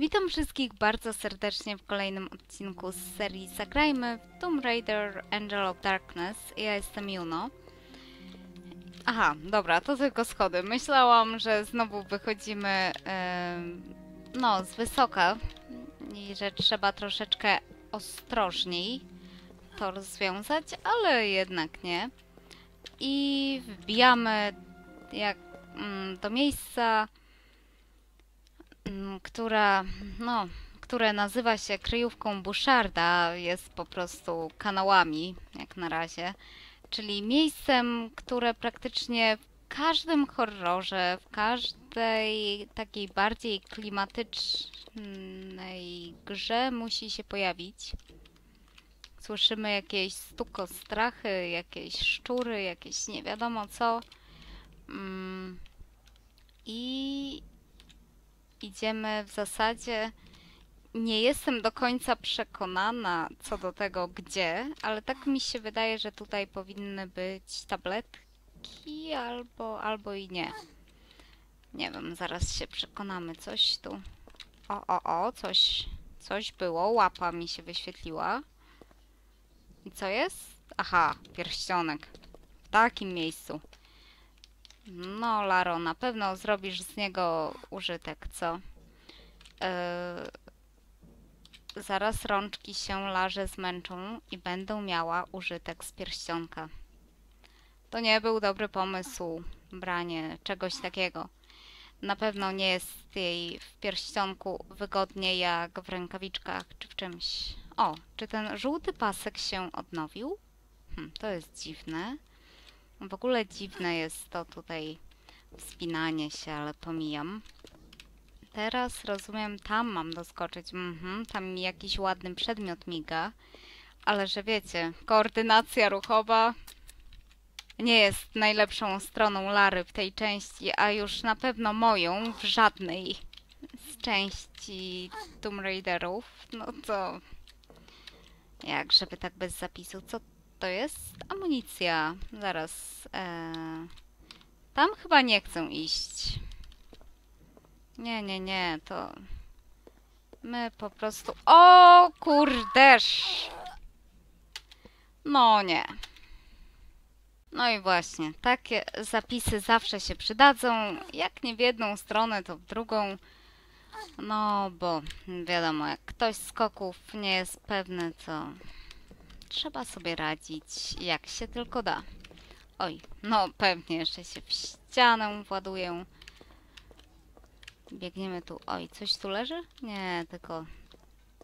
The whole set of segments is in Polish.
Witam wszystkich bardzo serdecznie w kolejnym odcinku z serii Zagrajmy w Tomb Raider Angel of Darkness. Ja jestem Juno. Aha, dobra, to tylko schody. Myślałam, że znowu wychodzimy em, no, z wysoka i że trzeba troszeczkę ostrożniej to rozwiązać, ale jednak nie. I wbijamy jak mm, do miejsca, która, no, które nazywa się kryjówką Busharda, jest po prostu kanałami, jak na razie, czyli miejscem, które praktycznie w każdym horrorze, w każdej takiej bardziej klimatycznej grze musi się pojawić. Słyszymy jakieś stuko strachy, jakieś szczury, jakieś nie wiadomo co. Mm, I idziemy w zasadzie. Nie jestem do końca przekonana co do tego, gdzie, ale tak mi się wydaje, że tutaj powinny być tabletki albo, albo i nie. Nie wiem, zaraz się przekonamy. Coś tu. O, o, o, coś, coś było. Łapa mi się wyświetliła. I co jest? Aha, pierścionek. W takim miejscu. No, Laro, na pewno zrobisz z niego użytek, co? Yy, zaraz rączki się Larze zmęczą i będą miała użytek z pierścionka. To nie był dobry pomysł, branie czegoś takiego. Na pewno nie jest jej w pierścionku wygodnie jak w rękawiczkach czy w czymś. O, czy ten żółty pasek się odnowił? Hm, to jest dziwne. W ogóle dziwne jest to tutaj wspinanie się, ale pomijam. Teraz rozumiem, tam mam doskoczyć. Mhm, tam jakiś ładny przedmiot miga. Ale że wiecie, koordynacja ruchowa nie jest najlepszą stroną Lary w tej części, a już na pewno moją w żadnej z części Tomb Raiderów. No to jak, żeby tak bez zapisu. Co to jest? Amunicja. Zaraz. E... Tam chyba nie chcę iść. Nie, nie, nie, to... My po prostu... O kurdeż! No nie. No i właśnie, takie zapisy zawsze się przydadzą. Jak nie w jedną stronę, to w drugą. No, bo wiadomo, jak ktoś z skoków nie jest pewny, to trzeba sobie radzić jak się tylko da. Oj, no pewnie jeszcze się w ścianę właduję. Biegniemy tu. Oj, coś tu leży? Nie, tylko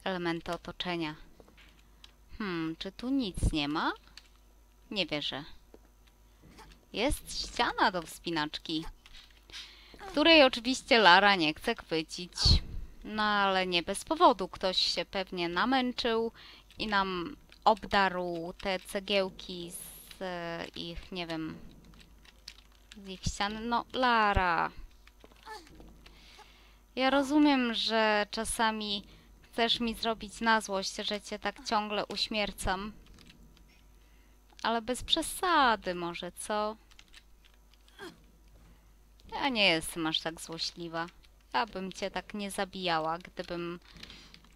elementy otoczenia. Hmm, czy tu nic nie ma? Nie wierzę. Jest ściana do wspinaczki, której oczywiście Lara nie chce chwycić. No ale nie bez powodu. Ktoś się pewnie namęczył i nam obdarł te cegiełki z e, ich, nie wiem, z ich ściany. No, Lara. Ja rozumiem, że czasami chcesz mi zrobić na złość, że cię tak ciągle uśmiercam. Ale bez przesady może, co? Ja nie jestem aż tak złośliwa. Ja bym cię tak nie zabijała, gdybym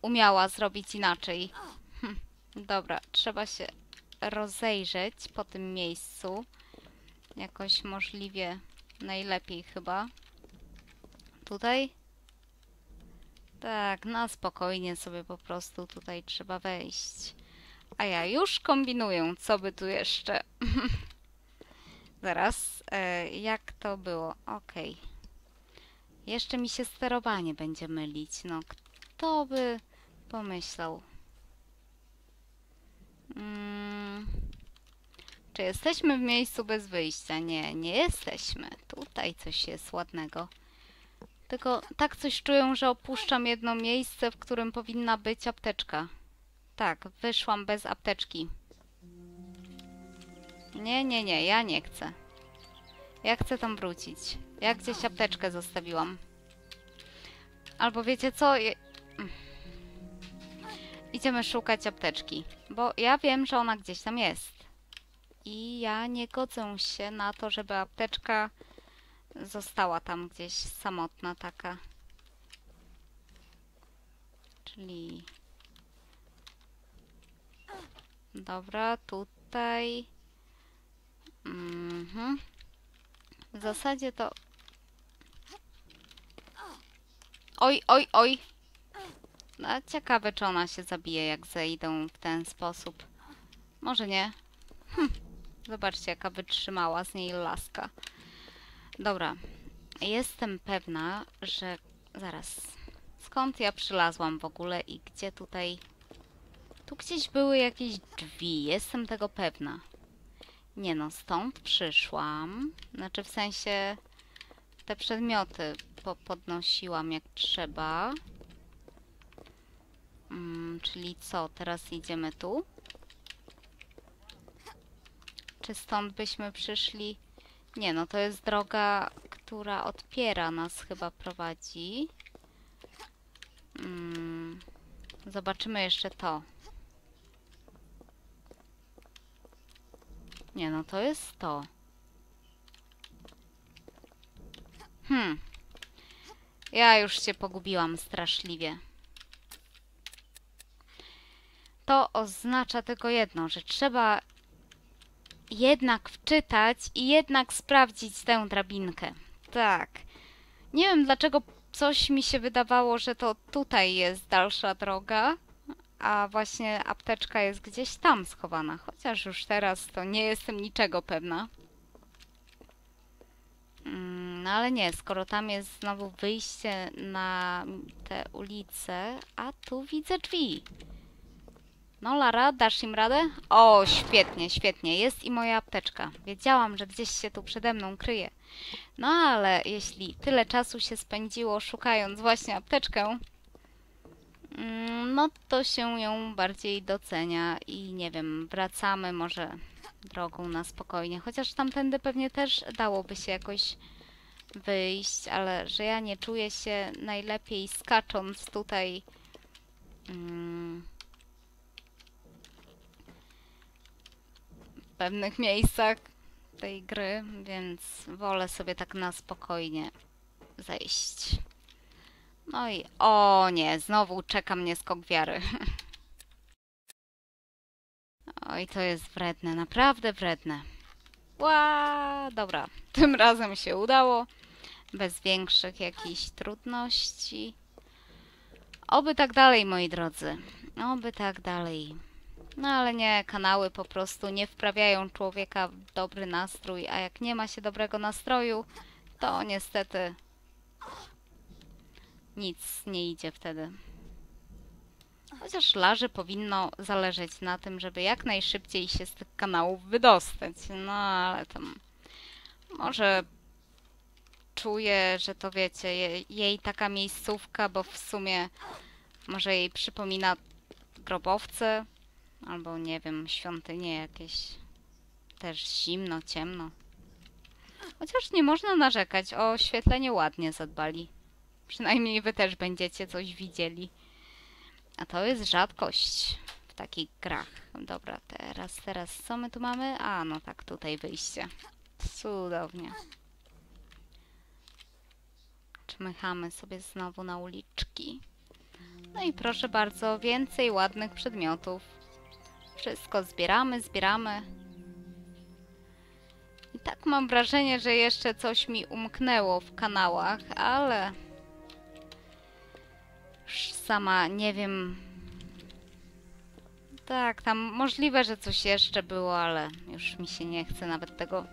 umiała zrobić inaczej. Hm. Dobra, trzeba się rozejrzeć po tym miejscu. Jakoś możliwie najlepiej chyba. Tutaj? Tak, na spokojnie sobie po prostu tutaj trzeba wejść. A ja już kombinuję, co by tu jeszcze. Zaraz, e, jak to było? Okej. Jeszcze mi się sterowanie będzie mylić. No, kto by pomyślał? Mm. Czy jesteśmy w miejscu bez wyjścia? Nie, nie jesteśmy. Tutaj coś jest ładnego. Tylko tak coś czuję, że opuszczam jedno miejsce, w którym powinna być apteczka. Tak, wyszłam bez apteczki. Nie, nie, nie, ja nie chcę. Ja chcę tam wrócić. Ja gdzieś apteczkę zostawiłam. Albo wiecie co? Idziemy szukać apteczki. Bo ja wiem, że ona gdzieś tam jest. I ja nie godzę się na to, żeby apteczka została tam gdzieś samotna taka. Czyli... Dobra, tutaj... Mhm. W zasadzie to... Oj, oj, oj! No, ciekawe, czy ona się zabije, jak zejdą w ten sposób. Może nie. Hm. Zobaczcie, jaka wytrzymała z niej laska. Dobra. Jestem pewna, że... Zaraz. Skąd ja przylazłam w ogóle i gdzie tutaj... Tu gdzieś były jakieś drzwi. Jestem tego pewna. Nie no, stąd przyszłam. Znaczy w sensie te przedmioty po podnosiłam jak trzeba. Mm, czyli co, teraz idziemy tu? Czy stąd byśmy przyszli? Nie no, to jest droga, która odpiera nas chyba prowadzi. Mm, zobaczymy jeszcze to. Nie no, to jest to. Hmm. Ja już się pogubiłam straszliwie. To oznacza tylko jedno, że trzeba jednak wczytać i jednak sprawdzić tę drabinkę. Tak. Nie wiem dlaczego coś mi się wydawało, że to tutaj jest dalsza droga, a właśnie apteczka jest gdzieś tam schowana. Chociaż już teraz to nie jestem niczego pewna. Mm, No ale nie, skoro tam jest znowu wyjście na tę ulicę, a tu widzę drzwi. No Lara, dasz im radę? O, świetnie, świetnie. Jest i moja apteczka. Wiedziałam, że gdzieś się tu przede mną kryje. No ale jeśli tyle czasu się spędziło szukając właśnie apteczkę, mm, no to się ją bardziej docenia i nie wiem, wracamy może drogą na spokojnie. Chociaż tamtędy pewnie też dałoby się jakoś wyjść, ale że ja nie czuję się najlepiej skacząc tutaj mm, pewnych miejscach tej gry, więc wolę sobie tak na spokojnie zejść. No i o nie, znowu czeka mnie skok wiary. Oj, to jest wredne, naprawdę wredne. Ła, dobra, tym razem się udało. Bez większych jakichś trudności. Oby tak dalej, moi drodzy. Oby tak dalej. No ale nie, kanały po prostu nie wprawiają człowieka w dobry nastrój, a jak nie ma się dobrego nastroju, to niestety nic nie idzie wtedy. Chociaż Larze powinno zależeć na tym, żeby jak najszybciej się z tych kanałów wydostać. No ale tam może czuję, że to wiecie, je, jej taka miejscówka, bo w sumie może jej przypomina grobowce albo nie wiem, świątynie jakieś. Też zimno, ciemno. Chociaż nie można narzekać, o oświetlenie ładnie zadbali. Przynajmniej wy też będziecie coś widzieli. A to jest rzadkość w takich grach. Dobra, teraz, teraz co my tu mamy? A, no tak, tutaj wyjście. Cudownie. Czmychamy sobie znowu na uliczki. No i proszę bardzo, więcej ładnych przedmiotów. Wszystko zbieramy, zbieramy. I tak mam wrażenie, że jeszcze coś mi umknęło w kanałach, ale... Już sama nie wiem... Tak, tam możliwe, że coś jeszcze było, ale już mi się nie chce nawet tego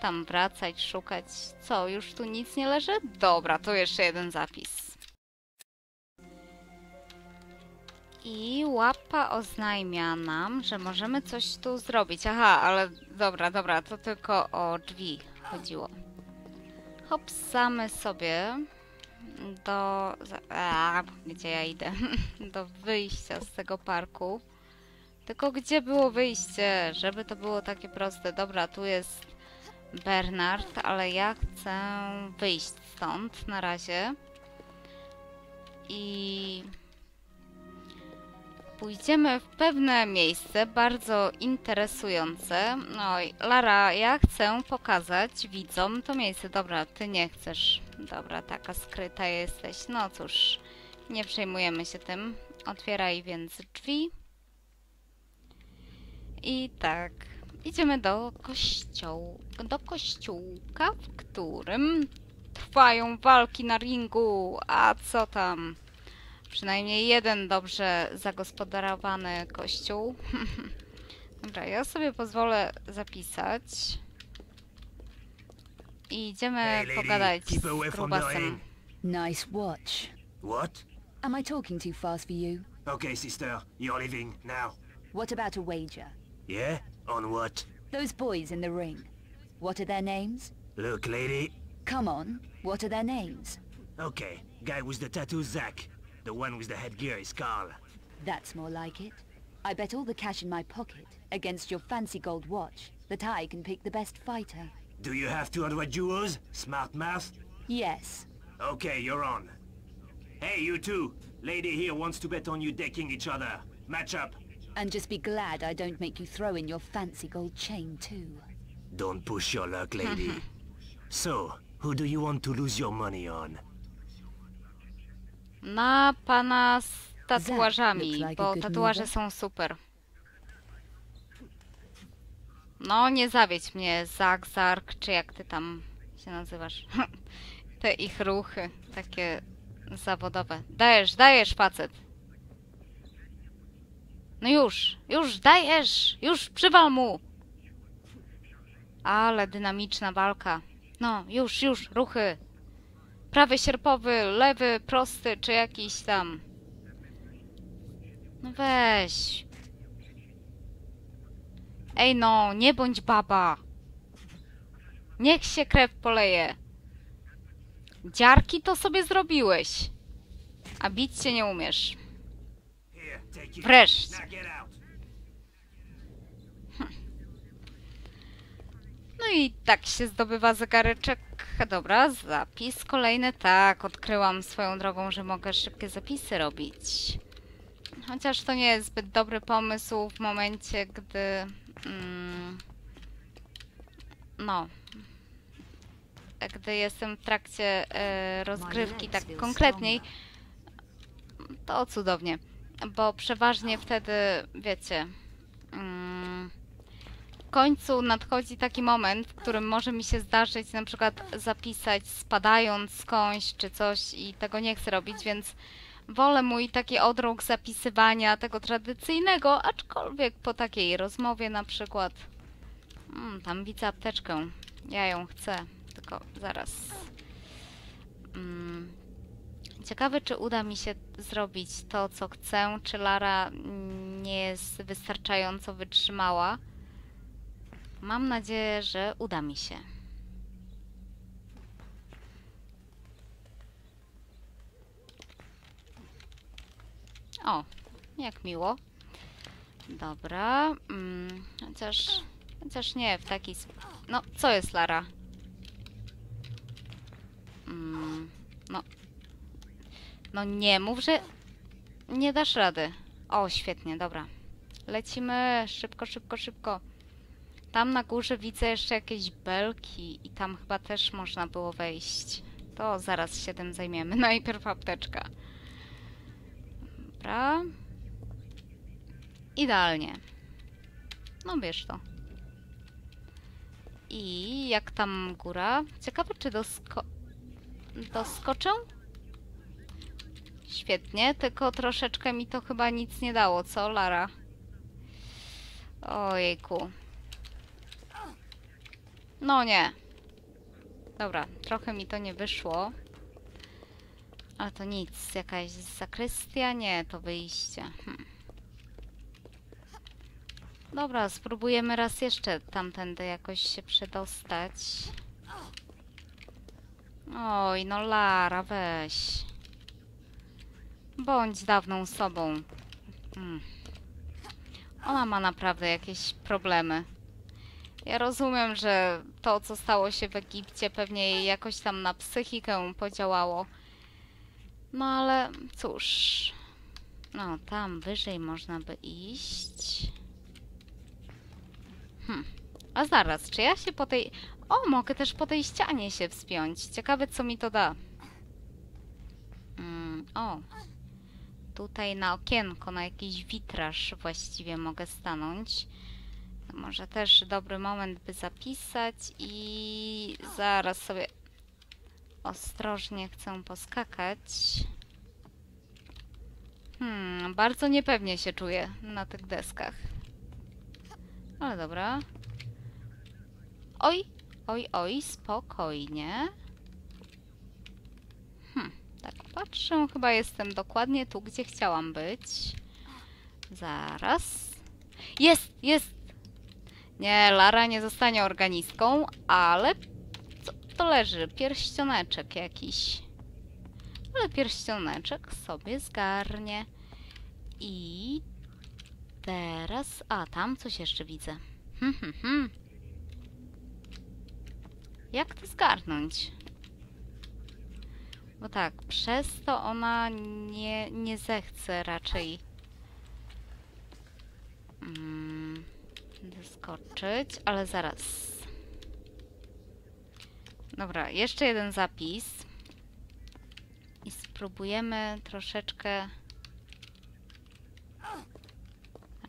tam wracać, szukać. Co, już tu nic nie leży? Dobra, to jeszcze jeden zapis. I łapa oznajmia nam, że możemy coś tu zrobić. Aha, ale dobra, dobra, to tylko o drzwi chodziło. Hopsamy sobie do... A, gdzie ja idę? do wyjścia z tego parku. Tylko gdzie było wyjście? Żeby to było takie proste. Dobra, tu jest Bernard, ale ja chcę wyjść stąd na razie. I pójdziemy w pewne miejsce bardzo interesujące. No i Lara, ja chcę pokazać widzom to miejsce. Dobra, ty nie chcesz. Dobra, taka skryta jesteś. No cóż, nie przejmujemy się tym. Otwieraj więc drzwi. I tak, idziemy do kościoł, do kościółka, w którym trwają walki na ringu. A co tam? Przynajmniej jeden dobrze zagospodarowany kościół. Dobra, ja sobie pozwolę zapisać. I idziemy Hey, lady, pogadać z grubasem. Nice watch. What? Am I talking too fast for you? Okay, sister, you're leaving now. What about a wager? Yeah? On what? Those boys in the ring. What are their names? Look, lady. Come on, what are their names? Okay, guy with the tattoo, Zach. The one with the headgear is Carl. That's more like it. I bet all the cash in my pocket against your fancy gold watch that I can pick the best fighter. Do you have 200 jewels? Smart mouth? Yes. Okay, you're on. Hey, you two. Lady here wants to bet on you decking each other. Match up. And just be glad I don't make you throw in your fancy gold chain too. Don't push your luck, lady. so, who do you want to lose your money on? Na pana z tatuażami, bo tatuaże są super. No, nie zawiedź mnie, Zak, Zark, czy jak ty tam się nazywasz. Te ich ruchy, takie zawodowe. Dajesz, dajesz, facet. No już, już, dajesz, już, przywal mu. Ale dynamiczna walka. No, już, już, ruchy. Prawy sierpowy, lewy prosty, czy jakiś tam. No weź. Ej no, nie bądź baba. Niech się krew poleje. Dziarki to sobie zrobiłeś. A bić się nie umiesz. Wreszcie. Now get out. No i tak się zdobywa zegareczek. Dobra, zapis kolejny. Tak, odkryłam swoją drogą, że mogę szybkie zapisy robić. Chociaż to nie jest zbyt dobry pomysł w momencie, gdy. Mm, no. Gdy jestem w trakcie e, rozgrywki, tak konkretniej, to cudownie. Bo przeważnie wtedy, wiecie. Końcu nadchodzi taki moment, w którym może mi się zdarzyć na przykład zapisać spadając skądś czy coś i tego nie chcę robić, więc wolę mój taki odruch zapisywania tego tradycyjnego, aczkolwiek po takiej rozmowie na przykład mm, tam widzę apteczkę, ja ją chcę, tylko zaraz. Mm, Ciekawe, czy uda mi się zrobić to, co chcę, czy Lara nie jest wystarczająco wytrzymała. Mam nadzieję, że uda mi się. O, jak miło. Dobra, mm, chociaż, chociaż nie w taki No, co jest Lara? Mm, no, no nie mów, że nie dasz rady. O, świetnie, dobra. Lecimy szybko, szybko, szybko. Tam na górze widzę jeszcze jakieś belki i tam chyba też można było wejść. To zaraz się tym zajmiemy. Najpierw apteczka. Dobra. Idealnie. No bierz to. I jak tam góra? Ciekawe, czy dosko... doskoczę? Świetnie, tylko troszeczkę mi to chyba nic nie dało, co, Lara? Ojejku. No nie. Dobra, trochę mi to nie wyszło. Ale to nic, jakaś zakrystia? Nie, to wyjście. Hm. Dobra, spróbujemy raz jeszcze tamtędy jakoś się przedostać. Oj, no Lara, weź. Bądź dawną sobą. Mm. Ona ma naprawdę jakieś problemy. Ja rozumiem, że to, co stało się w Egipcie, pewnie jej jakoś tam na psychikę podziałało. No ale cóż. No, tam wyżej można by iść. Hm. A zaraz, czy ja się po tej... O, mogę też po tej ścianie się wspiąć. Ciekawe, co mi to da. Mm, o. tutaj na okienko, na jakiś witraż właściwie mogę stanąć. Może też dobry moment, by zapisać i zaraz sobie ostrożnie chcę poskakać. Hmm, bardzo niepewnie się czuję na tych deskach. Ale dobra. Oj, oj, oj, spokojnie. Hmm, tak patrzę, chyba jestem dokładnie tu, gdzie chciałam być. Zaraz. Jest, jest! Nie, Lara nie zostanie organistką, ale co to leży? Pierścioneczek jakiś. Ale pierścioneczek sobie zgarnie. I teraz... A, tam coś jeszcze widzę. Hmm, hmm, hmm. Jak to zgarnąć? Bo tak, przez to ona nie, nie zechce raczej mm, zeskoczyć, ale zaraz. Dobra, jeszcze jeden zapis. I spróbujemy troszeczkę...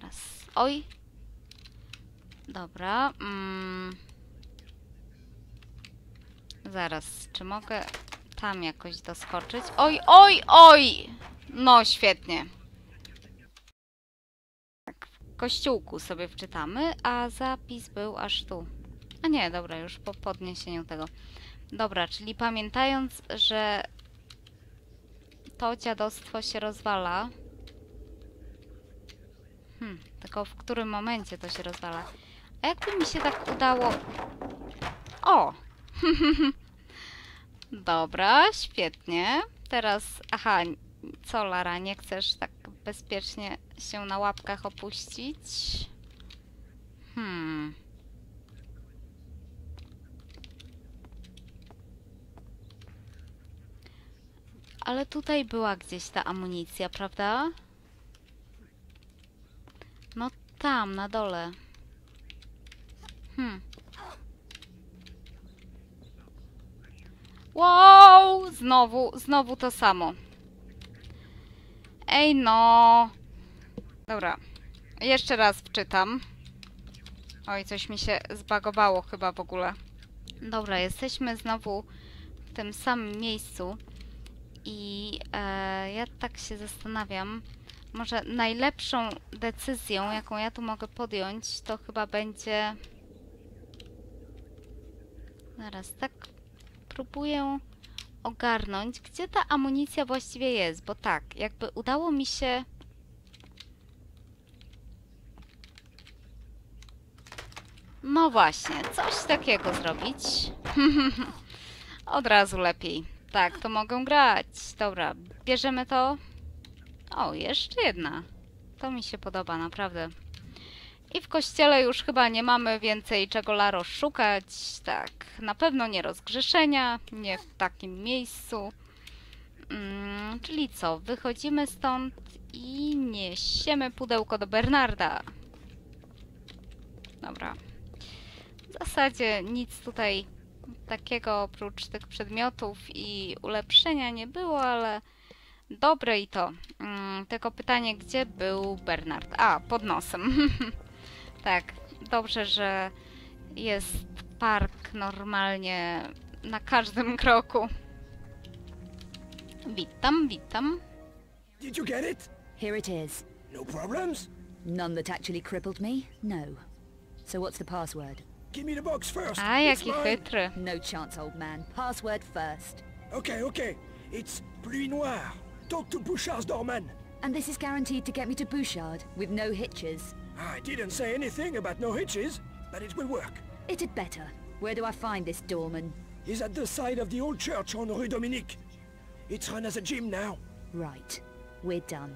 Raz. Oj! Dobra. Mm. Zaraz, czy mogę tam jakoś doskoczyć? Oj, oj, oj! No, świetnie. Kościółku sobie wczytamy, a zapis był aż tu. A nie, dobra, już po podniesieniu tego. Dobra, czyli pamiętając, że to dziadostwo się rozwala. Hmm, tylko w którym momencie to się rozwala? A jakby mi się tak udało... O! Dobra, świetnie. Teraz, aha, co Lara, nie chcesz tak bezpiecznie się na łapkach opuścić? Hmm. Ale tutaj była gdzieś ta amunicja, prawda? No tam, na dole. Hmm. Wow! Znowu, znowu to samo. Ej no! Dobra. Jeszcze raz wczytam. Oj, coś mi się zbagowało chyba w ogóle. Dobra, jesteśmy znowu w tym samym miejscu. I e, ja tak się zastanawiam, może najlepszą decyzją, jaką ja tu mogę podjąć, to chyba będzie... Zaraz, tak próbuję ogarnąć, gdzie ta amunicja właściwie jest, bo tak, jakby udało mi się... No właśnie, coś takiego zrobić. Od razu lepiej. Tak, to mogę grać. Dobra, bierzemy to. O, jeszcze jedna. To mi się podoba, naprawdę. I w kościele już chyba nie mamy więcej czego Laro szukać. Tak, na pewno nie rozgrzeszenia, nie w takim miejscu. Mm, czyli co, wychodzimy stąd i niesiemy pudełko do Bernarda. Dobra. W zasadzie nic tutaj takiego oprócz tych przedmiotów i ulepszenia nie było, ale dobre i to. Mm, tylko pytanie, gdzie był Bernard? A, pod nosem. tak, dobrze, że jest park normalnie na każdym kroku. Witam, witam. Did you get it? Here it is. No problems? None that actually crippled me? No. So what's the password? Give me the box first. A, jaki chytry. No chance, old man. Password first. Okay, okay. It's Pluie Noire. Talk to Bouchard's doorman. And this is guaranteed to get me to Bouchard, with no hitches. I didn't say anything about no hitches, but it will work. It had better. Where do I find this doorman? He's at the side of the old church on Rue Dominique. It's run as a gym now. Right. We're done.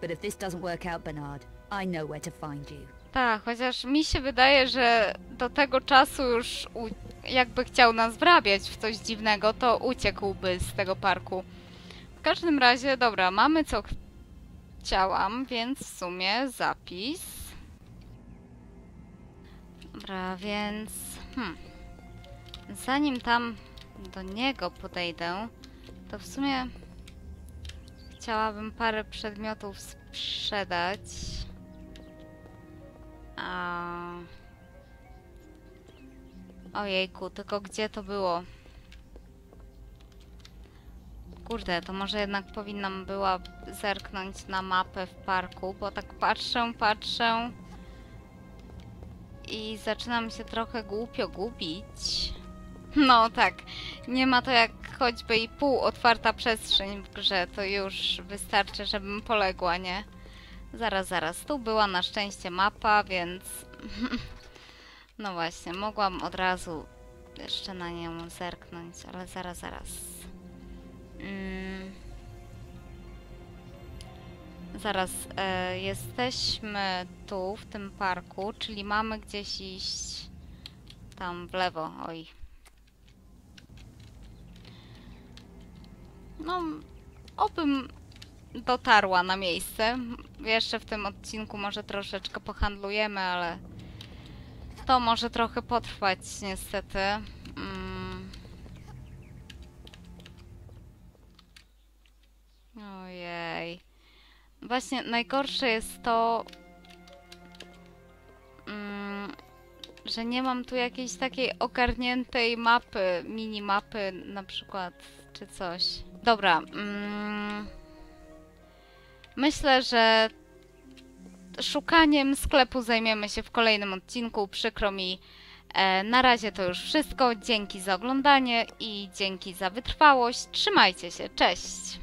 But if this doesn't work out, Bernard, I know where to find you. Tak, chociaż mi się wydaje, że do tego czasu już u... jakby chciał nas wrabiać w coś dziwnego, to uciekłby z tego parku. W każdym razie, dobra, mamy co ch- chciałam, więc w sumie zapis. Dobra, więc... Hmm. Zanim tam do niego podejdę, to w sumie chciałabym parę przedmiotów sprzedać. A... Ojejku, tylko gdzie to było? Kurde, to może jednak powinnam była zerknąć na mapę w parku, bo tak patrzę, patrzę i zaczynam się trochę głupio gubić. No tak, nie ma to jak choćby i pół otwarta przestrzeń w grze, to już wystarczy, żebym poległa, nie? Zaraz, zaraz, tu była na szczęście mapa, więc... no właśnie, mogłam od razu jeszcze na nią zerknąć, ale zaraz, zaraz. Mm. Zaraz, e, jesteśmy tu, w tym parku, czyli mamy gdzieś iść tam w lewo, oj. No, obym dotarła na miejsce. Jeszcze w tym odcinku może troszeczkę pohandlujemy, ale to może trochę potrwać niestety. Mm. Właśnie najgorsze jest to, mm, że nie mam tu jakiejś takiej ogarniętej mapy, minimapy na przykład, czy coś. Dobra. Mm, myślę, że szukaniem sklepu zajmiemy się w kolejnym odcinku. Przykro mi. E, na razie to już wszystko. Dzięki za oglądanie i dzięki za wytrwałość. Trzymajcie się. Cześć!